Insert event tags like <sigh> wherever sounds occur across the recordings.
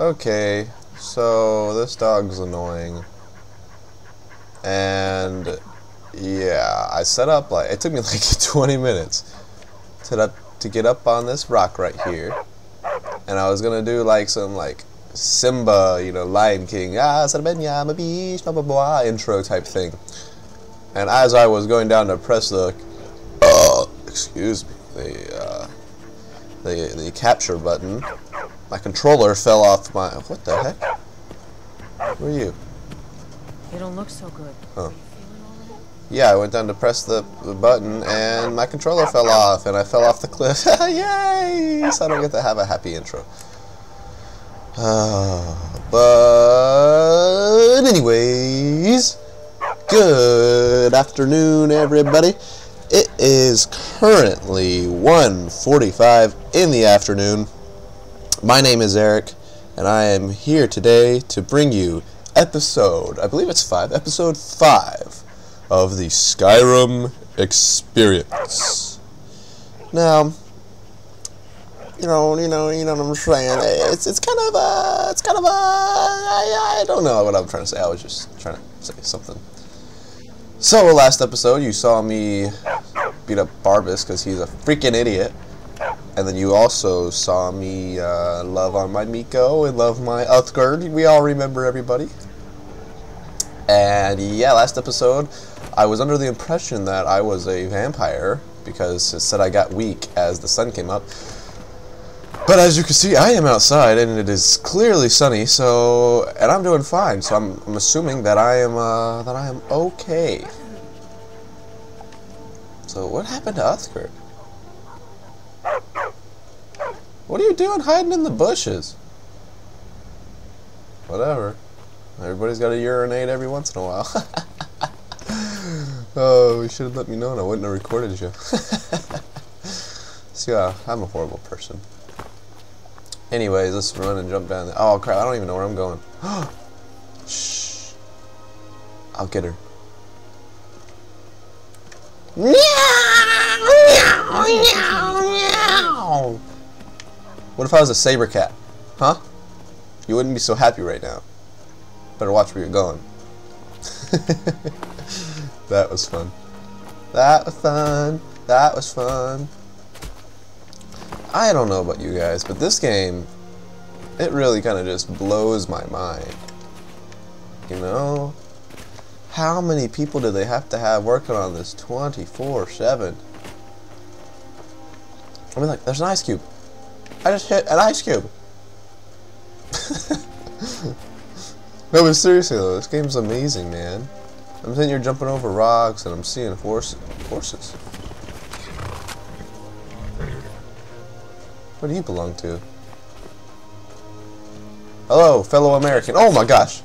Okay, so this dog's annoying. And yeah, I set up like it took me <laughs> like 20 minutes to to get up on this rock right here. And I was gonna do like some like Simba, you know, Lion King, ah, beach, blah blah blah intro type thing. And as I was going down to press the, uh, <coughs> excuse me, the uh, the the capture button, my controller fell off my. What the heck? Who are you? You don't look so good. Oh. Yeah, I went down to press the, the button and my controller fell off and I fell off the cliff. <laughs> Yay! So I don't get to have a happy intro. Uh, <sighs> but anyways, good afternoon everybody. It is currently 1.45 in the afternoon. My name is Eric and I am here today to bring you episode, I believe it's 5, episode 5 of the Skyrim experience. Now, you know, you know, you know what I'm saying. It's it's kind of a, it's kind of a, I, I don't know what I'm trying to say. I was just trying to say something. So last episode, you saw me beat up Barbas because he's a freaking idiot, and then you also saw me uh, love on my Meeko and love my Uthgerd. We all remember everybody. And yeah, last episode, I was under the impression that I was a vampire because it said I got weak as the sun came up. But as you can see, I am outside and it is clearly sunny, so and I'm doing fine. So I'm, I'm assuming that I am uh, that I am okay. So what happened to Uthgerd? What are you doing hiding in the bushes? Whatever. Everybody's got to urinate every once in a while. <laughs> oh, you should have let me know and I wouldn't have recorded you. <laughs> See, uh, I'm a horrible person. Anyways, let's run and jump down there. Oh crap, I don't even know where I'm going. <gasps> Shh. I'll get her. What if I was a saber cat? Huh? You wouldn't be so happy right now. Better watch where you're going. <laughs> that was fun. That was fun. That was fun. I don't know about you guys, but this game, it really kind of just blows my mind. You know? How many people do they have to have working on this 24-7? I mean, like, there's an ice cube. I just hit an ice cube. <laughs> no, but seriously though, this game's amazing, man. I'm sitting here jumping over rocks and I'm seeing horse horses. What do you belong to? Hello, fellow American. Oh my gosh.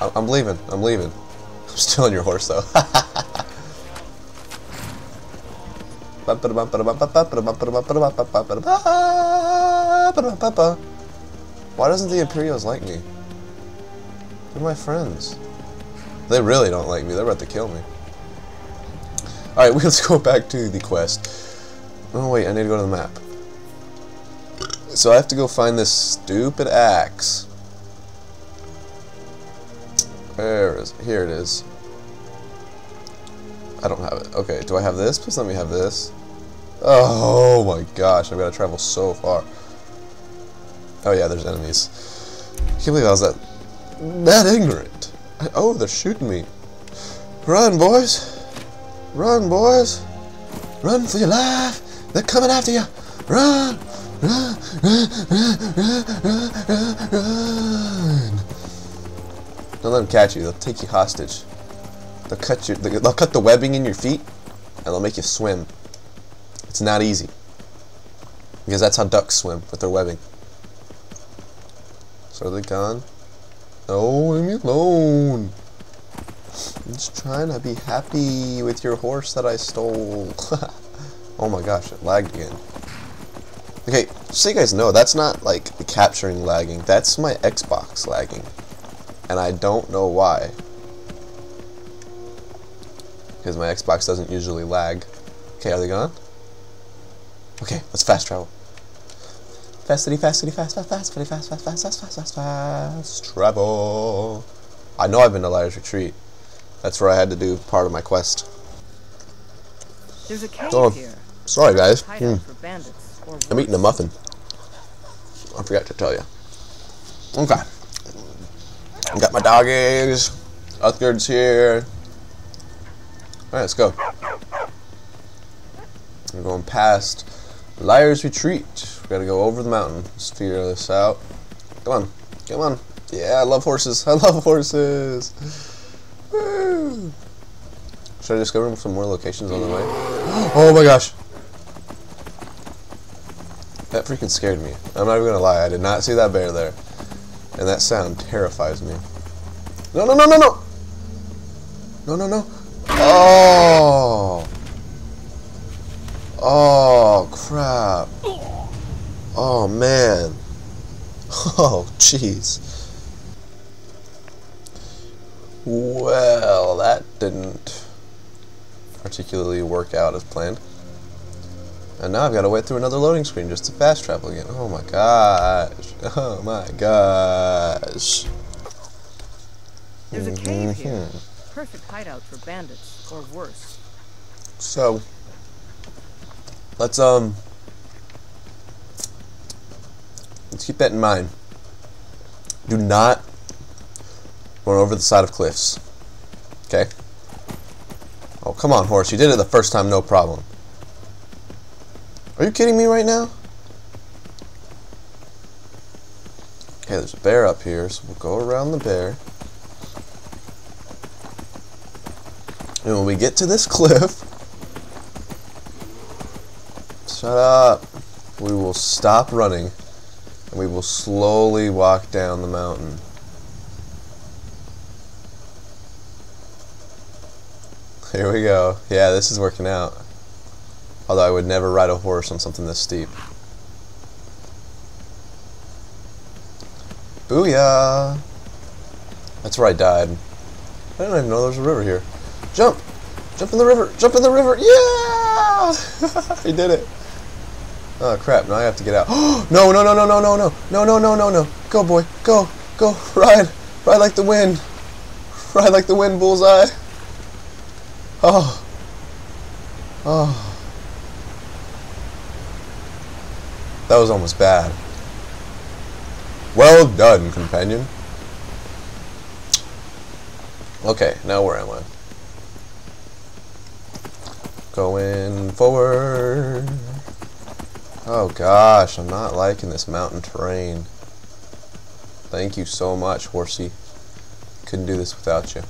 I I'm leaving. I'm leaving. <laughs> I'm stealing your horse though. <laughs> Why doesn't the Imperials like me? They're my friends. They really don't like me. They're about to kill me. Alright, <laughs> let's go back to the quest. Oh wait, I need to go to the map. So I have to go find this stupid axe. Where is it? Here it is. I don't have it. Okay, do I have this? Please let me have this. Oh my gosh, I've got to travel so far. Oh yeah, there's enemies. I can't believe I was that, that ignorant. I, oh, they're shooting me. Run, boys. Run, boys. Run for your life. They're coming after you. Run. Run, run, run, run, Don't let them catch you. They'll take you hostage. They'll cut your. They'll cut the webbing in your feet, and they'll make you swim. It's not easy. Because that's how ducks swim with their webbing. So are they gone? No, leave me alone. I'm just trying to be happy with your horse that I stole. <laughs> oh my gosh, it lagged again. Okay, so you guys know, that's not like the capturing lagging, that's my Xbox lagging. And I don't know why. Because my Xbox doesn't usually lag. Okay, are they gone? Okay, let's fast travel. Fastity, fastity, fast, fast, fast, fast, fast, fast, fast, fast, fast, fast, fast, travel. I know I've been to Liar's Retreat. That's where I had to do part of my quest. There's a cave Oh, here. Sorry, guys. Hmm. bandits. I'm eating a muffin. I forgot to tell you. Okay. I Got my doggies. Uthgerd's here. Alright, let's go. We're going past Liar's Retreat. We gotta go over the mountain. Let's figure this out. Come on. Come on. Yeah, I love horses. <laughs> I love horses. Woo. Should I discover some more locations on the way? <gasps> Oh my gosh. That freaking scared me. I'm not even gonna lie, I did not see that bear there. And that sound terrifies me. No, no, no, no, no! No, no, no. Oh! Oh, crap. Oh, man. <laughs> Oh, jeez. Well, that didn't particularly work out as planned. And now I've got to wait through another loading screen just to fast travel again. Oh my gosh. <laughs> Oh my gosh. There's a cave here. Mhm. Perfect hideout for bandits. Or worse. So, let's, um, let's keep that in mind. Do not run over the side of cliffs. Okay? Oh, come on, horse. You did it the first time, no problem. Are you kidding me right now? Okay, there's a bear up here, so we'll go around the bear. And when we get to this <laughs> cliff, shut up. We will stop running and we will slowly walk down the mountain. Here we go. Yeah, this is working out. Although I would never ride a horse on something this steep. Booyah! That's where I died. I didn't even know there was a river here. Jump! Jump in the river! Jump in the river! Yeah! <laughs> he did it. Oh crap, now I have to get out. <gasps> no, no, no, no, no, no, no. No, no, no, no, no. Go, boy. Go. Go. <laughs> Ride. Ride like the wind. <laughs> Ride like the wind, bullseye. <sighs> Oh. Oh. That was almost bad. Well done, companion. Okay, now where am I? Going forward. Oh gosh, I'm not liking this mountain terrain. Thank you so much, horsey. Couldn't do this without you.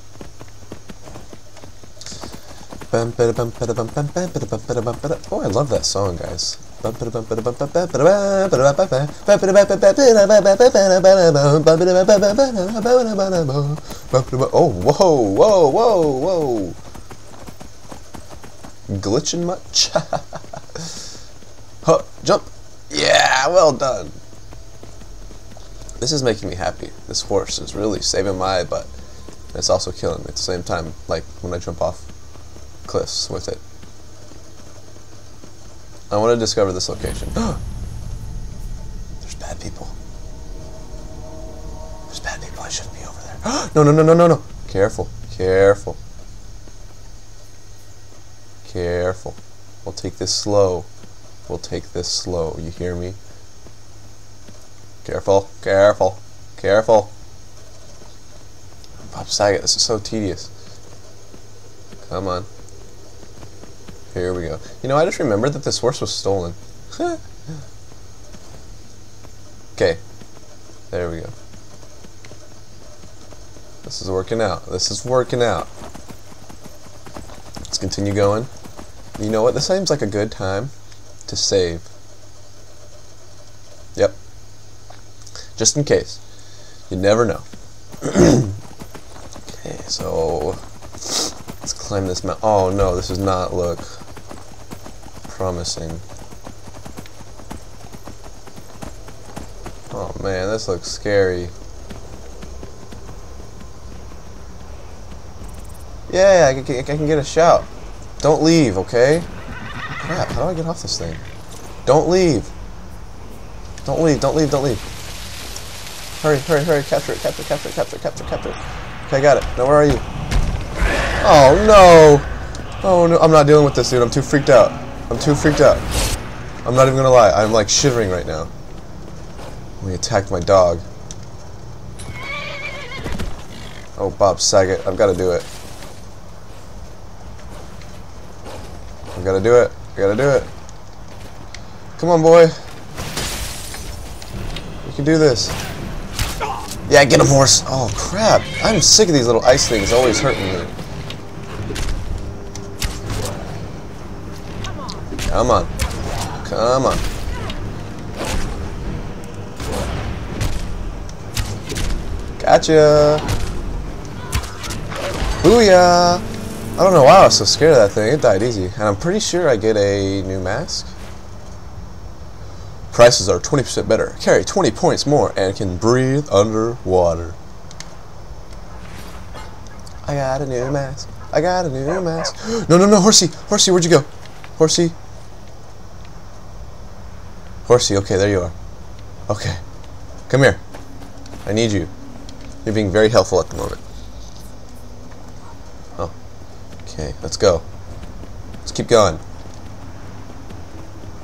Oh, I love that song, guys. Oh, whoa, whoa, whoa, whoa. Glitching much? Huh, jump. Yeah, well done. This is making me happy. This horse is really saving my butt. It's also killing me at the same time, like when I jump off cliffs with it. I want to discover this location. <gasps> There's bad people. There's bad people. I shouldn't be over there. <gasps> no, no, no, no, no, no. Careful. Careful. Careful. We'll take this slow. We'll take this slow. You hear me? Careful. Careful. Careful. Bob Saget, this is so tedious. Come on. Here we go. You know, I just remembered that this horse was stolen. <laughs> okay. There we go. This is working out. This is working out. Let's continue going. You know what? This seems like a good time to save. Yep. Just in case. You never know. <clears throat> okay, so let's climb this mountain. Oh no, this does not look promising. Oh man, this looks scary. Yeah, I can, I can get a shout. Don't leave, okay? Crap, how do I get off this thing? Don't leave. Don't leave, don't leave, don't leave. Hurry, hurry, hurry, capture it, capture it, capture it, capture it, capture it, capture it. Okay, I got it. Now where are you? Oh no! Oh no, I'm not dealing with this dude, I'm too freaked out. I'm too freaked out. I'm not even gonna lie, I'm like shivering right now. We attacked my dog. Oh, Bob Saget, I've gotta do it. I've gotta do it. I gotta do it. Come on, boy. You can do this. Yeah, get him, horse. Oh, crap. I'm sick of these little ice things always hurting me. Come on. Come on. Gotcha. Booyah. I don't know why I was so scared of that thing. It died easy. And I'm pretty sure I get a new mask. Prices are 20% better. Carry 20 points more and can breathe underwater. I got a new mask. I got a new mask. <gasps> No, no, no, Horsey. Horsey, where'd you go? Horsey. Horsey, okay, there you are. Okay. Come here. I need you. You're being very helpful at the moment. Oh. Okay, let's go. Let's keep going.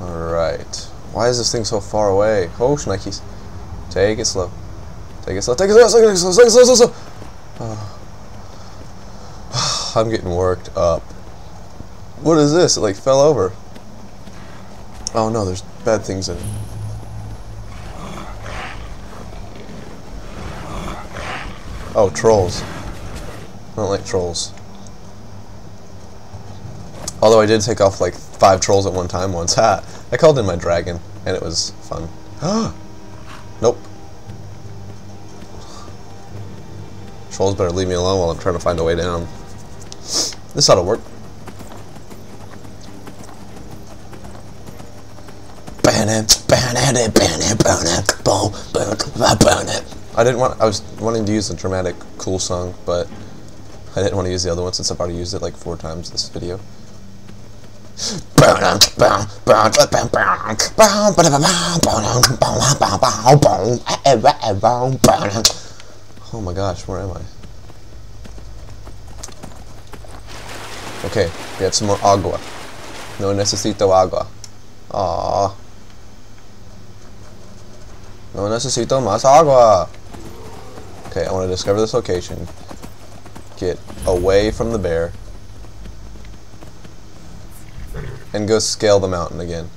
Alright. Why is this thing so far away? Oh, Schnikes. Take it slow. Take it slow. Take it slow. Take it slow. Take it slow. slow, slow. Oh. <sighs> <sighs> I'm getting worked up. What is this? It like fell over. Oh no, there's bad things in it. Oh, trolls. I don't like trolls. Although I did take off like five trolls at one time once. <laughs> Ha! I called in my dragon, and it was fun. <gasps> nope. Trolls better leave me alone while I'm trying to find a way down. This ought to work. I didn't want. I was wanting to use the dramatic cool song, but I didn't want to use the other one since I've already used it like four times this video. Oh my gosh, where am I? Okay, have some more agua. No necesito agua. Aww. No necesito más agua. Okay, I want to discover this location. Get away from the bear. And go scale the mountain again.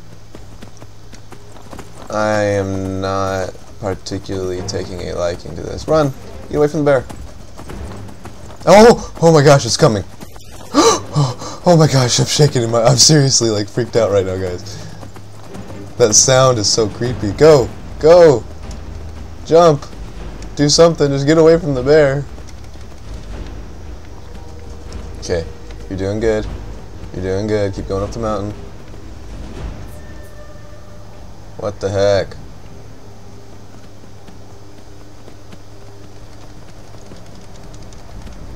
I am not particularly taking a liking to this. Run! Get away from the bear. Oh! Oh my gosh, it's coming. <gasps> oh my gosh, I'm shaking in my... I'm seriously like freaked out right now, guys. That sound is so creepy. Go! Go! Jump! Do something, just get away from the bear. Okay, you're doing good. You're doing good. Keep going up the mountain. What the heck?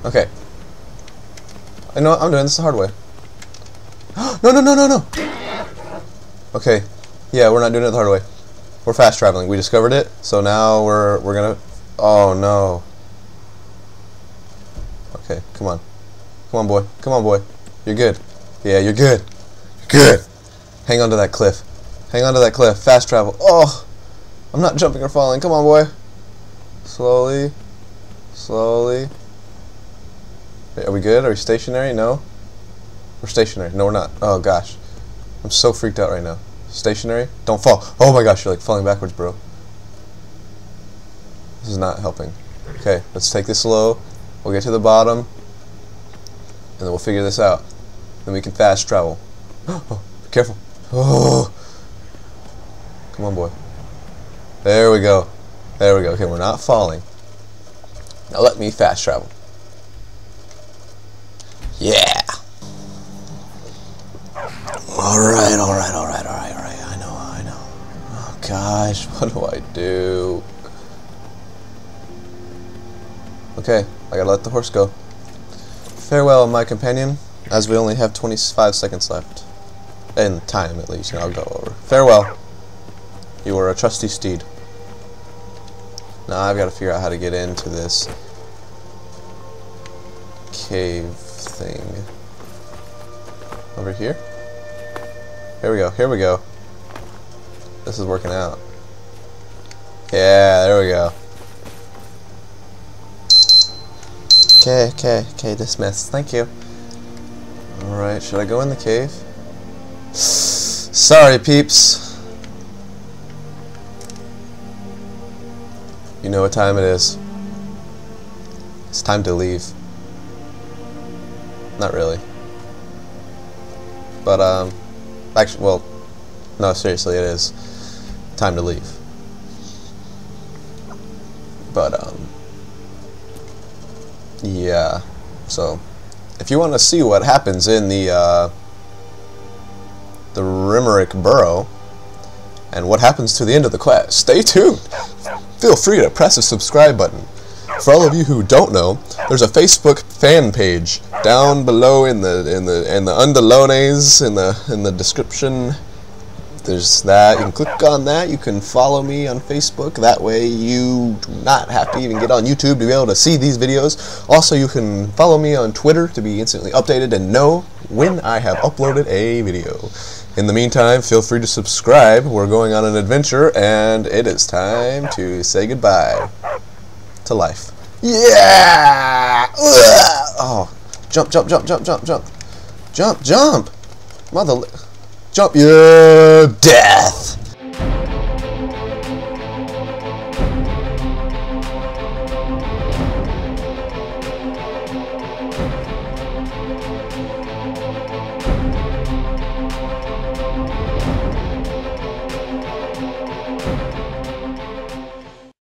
Okay. I know I'm doing this the hard way. <gasps> no, no, no, no, no! Okay. Yeah, we're not doing it the hard way. We're fast traveling. We discovered it, so now we're we're gonna. Oh no. Okay, come on, come on, boy, come on, boy. You're good. Yeah, you're good. Good. Hang on to that cliff. Hang on to that cliff. Fast travel. Oh, I'm not jumping or falling. Come on, boy. Slowly, slowly. Are we good? Are we stationary? No. We're stationary. No, we're not. Oh gosh, I'm so freaked out right now. Stationary. Don't fall. Oh my gosh, you're like falling backwards, bro. This is not helping. Okay, let's take this slow. We'll get to the bottom, and then we'll figure this out. Then we can fast travel. Oh, <gasps> be careful. Oh. <gasps> Come on, boy. There we go. There we go. Okay, we're not falling. Now let me fast travel. Yeah. Alright, alright, alright, alright, alright. I know, I know. Oh gosh, <laughs> what do I do? Okay, I gotta let the horse go. Farewell, my companion, as we only have 25 seconds left. In time, at least, and I'll go over. Farewell. You are a trusty steed. Now I've got to figure out how to get into this cave thing. Over here? Here we go, here we go. This is working out. Yeah, there we go. Okay, okay, okay, dismissed. Thank you. Alright, should I go in the cave? Sorry, peeps. You know what time it is. It's time to leave. Not really. But, um, actually, well, no, seriously, it is time to leave. But, um, yeah, so, if you want to see what happens in the, uh, the Rimerock Burrow, and what happens to the end of the quest, stay tuned! <laughs> Feel free to press the subscribe button. For all of you who don't know, there's a Facebook fan page down below in the in the in the underlones in the in the description there's that. You can click on that. You can follow me on Facebook. That way you do not have to even get on YouTube to be able to see these videos. Also, you can follow me on Twitter to be instantly updated and know when I have uploaded a video. In the meantime, feel free to subscribe. We're going on an adventure, and it is time to say goodbye to life. Yeah! Ugh! Oh, jump, jump, jump, jump, jump, jump. Jump, jump! Mother... Jump your death!